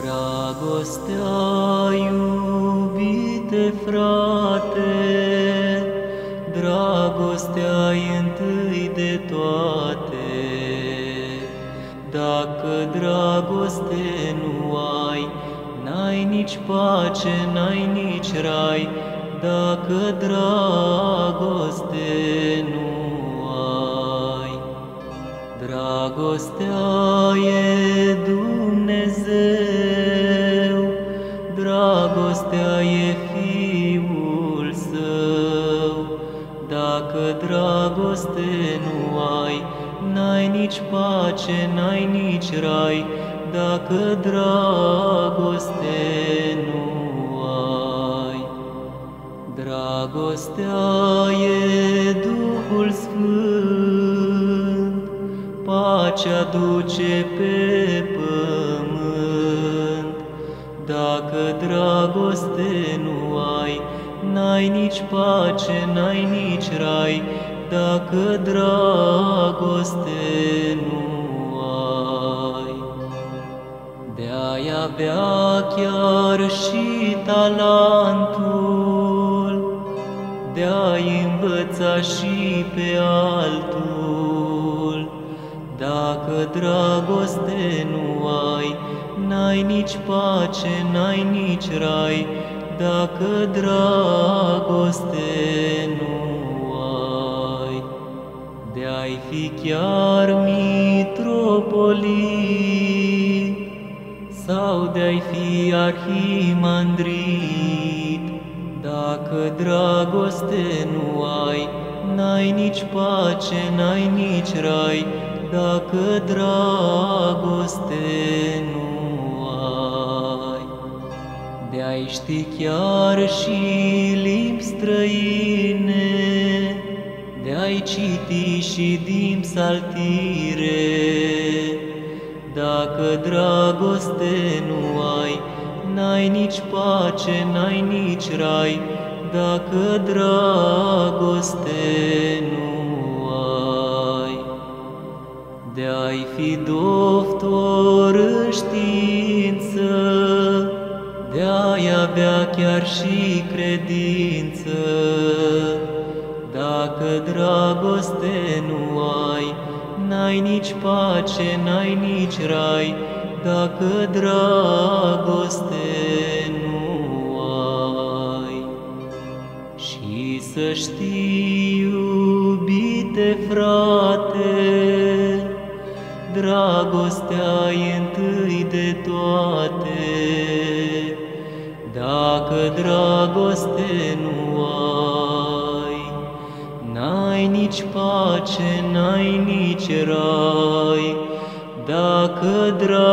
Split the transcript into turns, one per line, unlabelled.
Dragostea, iubite frate, dragostea întâi de toate. Dacă dragoste nu ai, n-ai nici pace, n-ai nici rai, dacă dragoste nu ai. Dragostea e Dumnezeu, dragostea e Fiul Său. Dacă dragoste nu ai, n-ai nici pace, n-ai nici rai, dacă dragoste nu Dragostea e Duhul Sfânt, pacea duce pe pământ. Dacă dragoste nu ai, n-ai nici pace, n-ai nici rai, dacă dragoste nu ai. De ai avea chiar și talentul, de ai învăța și pe altul. Dacă dragoste nu ai, n-ai nici pace, n-ai nici rai, dacă dragoste nu ai. De ai fi chiar mitropolit, sau de-ai fi arhimandrit, dacă dragoste nu ai, n-ai nici pace, n-ai nici rai, dacă dragoste nu ai. De ai ști chiar și limbi străine, de ai citi și din psaltire, dacă dragoste nu ai, n-ai nici pace, n-ai nici rai, dacă dragoste nu ai. De ai fi doctor în știință, de ai avea chiar și credință, dacă dragoste nu ai, n-ai nici pace, n-ai nici rai, dacă dragoste nu ai. Și să știi, iubite frate, dragostea e întâi de toate. Dacă dragoste nu ai, n-ai nici pace, n-ai nici rai, dacă dragoste